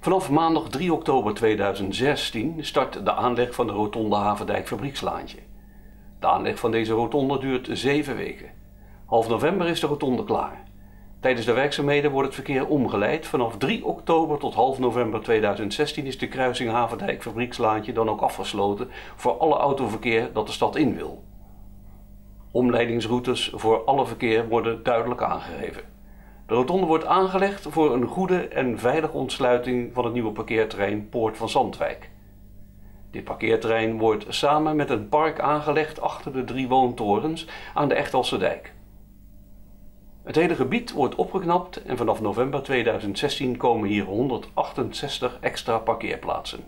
Vanaf maandag 3 oktober 2016 start de aanleg van de rotonde Havendijk Fabriekslaantje. De aanleg van deze rotonde duurt 7 weken. Half november is de rotonde klaar. Tijdens de werkzaamheden wordt het verkeer omgeleid. Vanaf 3 oktober tot half november 2016 is de kruising Havendijk Fabriekslaantje dan ook afgesloten voor alle autoverkeer dat de stad in wil. Omleidingsroutes voor alle verkeer worden duidelijk aangegeven. De rotonde wordt aangelegd voor een goede en veilige ontsluiting van het nieuwe parkeerterrein Poort van Zandwijk. Dit parkeerterrein wordt samen met een park aangelegd achter de drie woontorens aan de Echtelse dijk. Het hele gebied wordt opgeknapt en vanaf november 2016 komen hier 168 extra parkeerplaatsen.